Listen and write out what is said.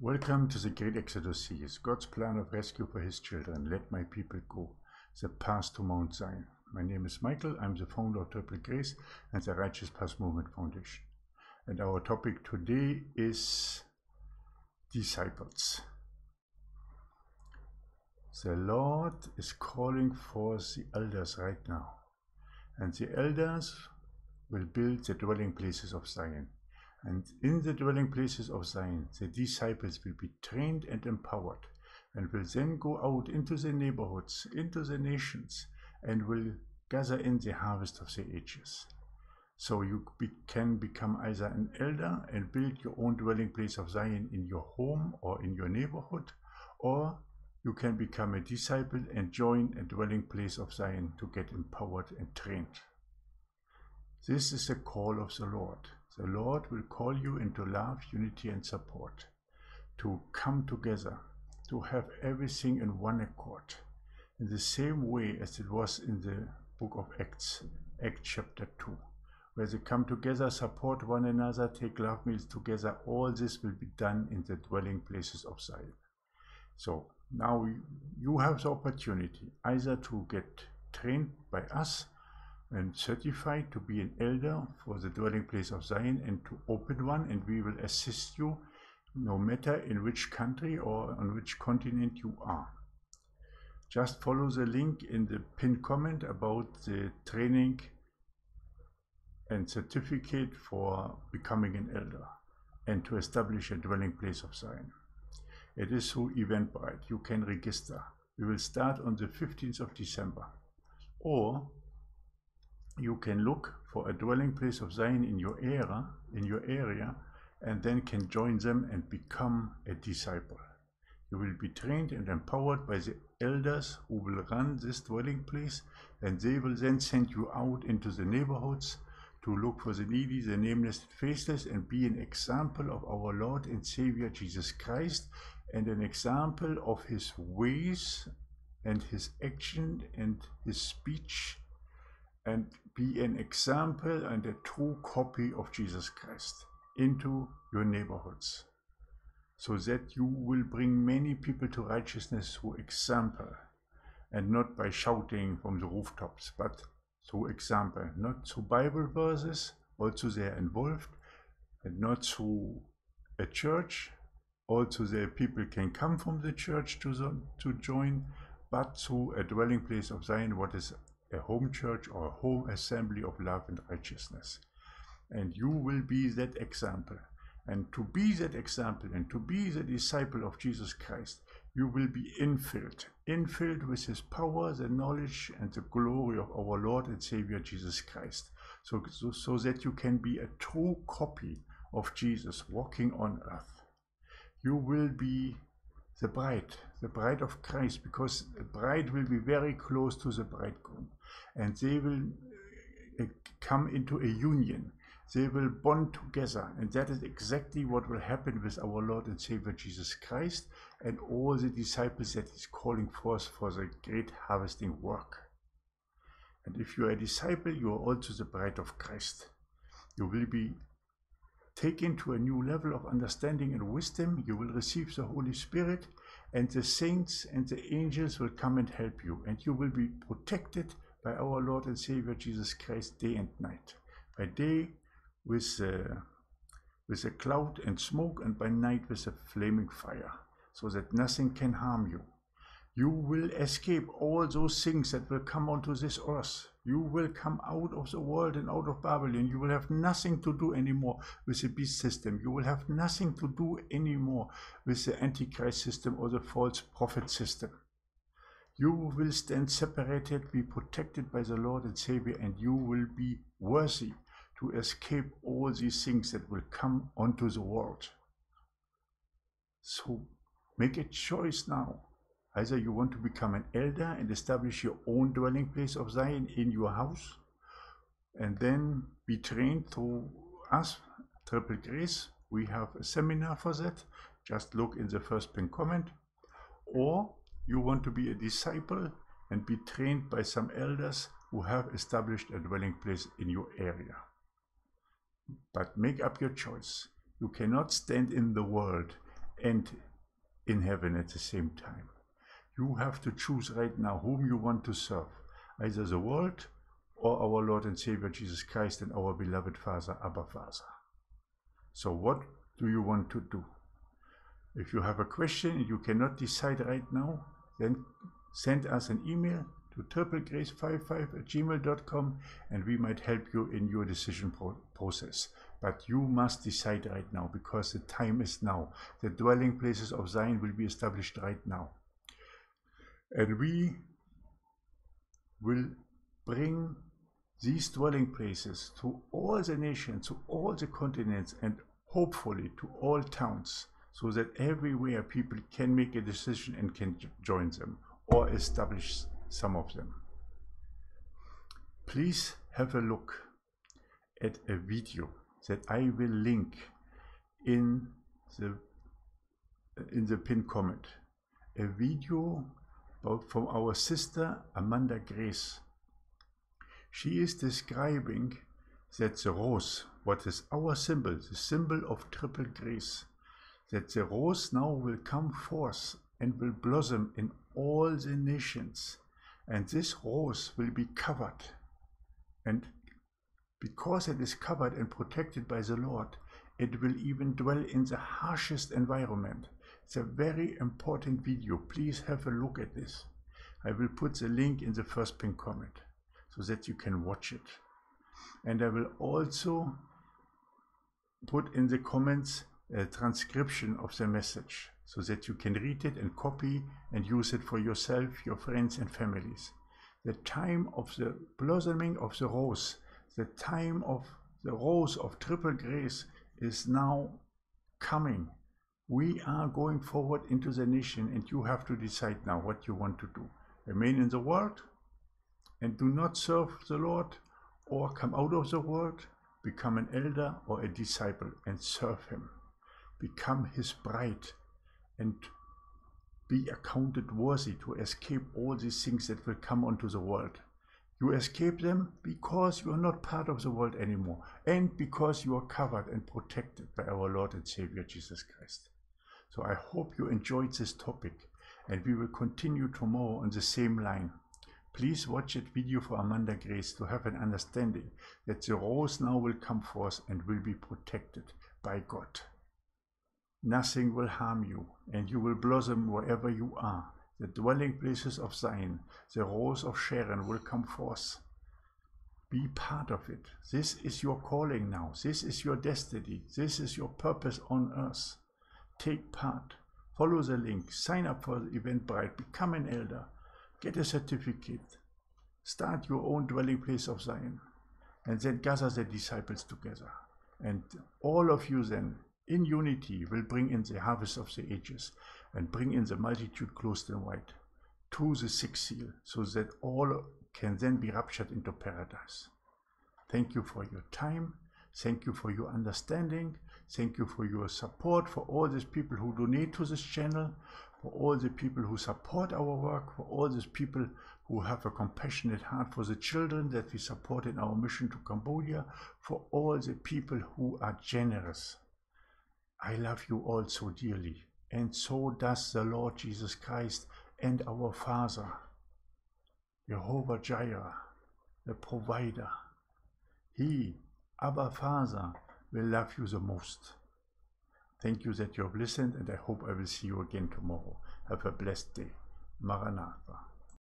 Welcome to the Great Exodus series, God's plan of rescue for his children. Let my people go. The path to Mount Zion. My name is Maikel. I'm the founder of Triple Grace and the Righteous Path Movement Foundation. And our topic today is disciples. The Lord is calling for the elders right now. And the elders will build the dwelling places of Zion. And in the dwelling places of Zion, the disciples will be trained and empowered and will then go out into the neighborhoods, into the nations, and will gather in the harvest of the ages. So you be, can become either an elder and build your own dwelling place of Zion in your home or in your neighborhood, or you can become a disciple and join a dwelling place of Zion to get empowered and trained. This is the call of the Lord. The Lord will call you into love, unity, and support, to come together, to have everything in one accord, in the same way as it was in the book of Acts, Act chapter 2, where they come together, support one another, take love meals together. All this will be done in the dwelling places of Zion. So now you have the opportunity either to get trained by us and certified to be an elder for the dwelling place of Zion and to open one and we will assist you no matter in which country or on which continent you are. Just follow the link in the pinned comment about the training and certificate for becoming an elder and to establish a dwelling place of Zion. It is through Eventbrite. You can register. We will start on the 15th of December. Or you can look for a dwelling place of Zion in your area, in your area, and then can join them and become a disciple. You will be trained and empowered by the elders who will run this dwelling place, and they will then send you out into the neighborhoods to look for the needy, the nameless, the faceless, and be an example of our Lord and Savior Jesus Christ, and an example of his ways and his action and his speech and be an example and a true copy of Jesus Christ into your neighborhoods so that you will bring many people to righteousness through example and not by shouting from the rooftops but through example not through bible verses also they are involved and not through a church. Also the people can come from the church to, to join but through a dwelling place of Zion what is a home church or a home assembly of love and righteousness. And you will be that example. And to be that example and to be the disciple of Jesus Christ, you will be infilled, infilled with his power, the knowledge, and the glory of our Lord and Savior Jesus Christ. So, so, so that you can be a true copy of Jesus walking on earth. You will be the bride, the bride of Christ, because the bride will be very close to the bridegroom and they will uh, come into a union. They will bond together, and that is exactly what will happen with our Lord and Savior Jesus Christ and all the disciples that He's calling forth for the great harvesting work. And if you are a disciple, you are also the bride of Christ. You will be taken to a new level of understanding and wisdom. You will receive the Holy Spirit, and the saints and the angels will come and help you, and you will be protected by our Lord and Savior Jesus Christ day and night. By day with uh, with a cloud and smoke, and by night with a flaming fire, so that nothing can harm you. You will escape all those things that will come onto this earth. You will come out of the world and out of Babylon. You will have nothing to do anymore with the beast system. You will have nothing to do anymore with the Antichrist system or the false prophet system. You will stand separated, be protected by the Lord and Savior, and you will be worthy to escape all these things that will come onto the world. So make a choice now. Either you want to become an elder and establish your own dwelling place of Zion in your house, and then be trained through us, Triple Grace. We have a seminar for that. Just look in the first pin comment. Or you want to be a disciple and be trained by some elders who have established a dwelling place in your area. But make up your choice. You cannot stand in the world and in heaven at the same time. You have to choose right now whom you want to serve, either the world or our Lord and Savior Jesus Christ and our beloved Father, Abba Father. So what do you want to do? If you have a question and you cannot decide right now, then send us an email to triplegrace55 at gmail.com and we might help you in your decision pro process. But you must decide right now because the time is now. The dwelling places of Zion will be established right now. And we will bring these dwelling places to all the nations, to all the continents, and hopefully to all towns, so that everywhere people can make a decision and can join them or establish some of them. Please have a look at a video that I will link in the in the pinned comment. A video from our sister Amanda Grace. She is describing that the rose, what is our symbol, the symbol of triple grace, that the rose now will come forth and will blossom in all the nations. And this rose will be covered. And because it is covered and protected by the Lord, it will even dwell in the harshest environment. It's a very important video. Please have a look at this. I will put the link in the first pin comment so that you can watch it. And I will also put in the comments a transcription of the message so that you can read it and copy and use it for yourself, your friends and families. The time of the blossoming of the rose, the time of the rose of triple grace is now coming. We are going forward into the nation and you have to decide now what you want to do. Remain in the world and do not serve the Lord or come out of the world, become an elder or a disciple and serve him. Become his bride and be accounted worthy to escape all these things that will come onto the world. You escape them because you are not part of the world anymore and because you are covered and protected by our Lord and Savior Jesus Christ. So I hope you enjoyed this topic and we will continue tomorrow on the same line. Please watch that video for Amanda Grace to have an understanding that the rose now will come forth and will be protected by God. Nothing will harm you, and you will blossom wherever you are. The dwelling places of Zion, the rose of Sharon will come forth. Be part of it. This is your calling now. This is your destiny. This is your purpose on earth. Take part. Follow the link. Sign up for the Eventbrite. Become an elder. Get a certificate. Start your own dwelling place of Zion. And then gather the disciples together. And all of you then in unity will bring in the harvest of the ages and bring in the multitude clothed in white to the sixth seal so that all can then be raptured into paradise. Thank you for your time. Thank you for your understanding. Thank you for your support, for all these people who donate to this channel, for all the people who support our work, for all these people who have a compassionate heart for the children that we support in our mission to Cambodia, for all the people who are generous I love you all so dearly, and so does the Lord Jesus Christ and our Father, Jehovah Jireh, the provider. He, Abba Father, will love you the most. Thank you that you have listened, and I hope I will see you again tomorrow. Have a blessed day. Maranatha.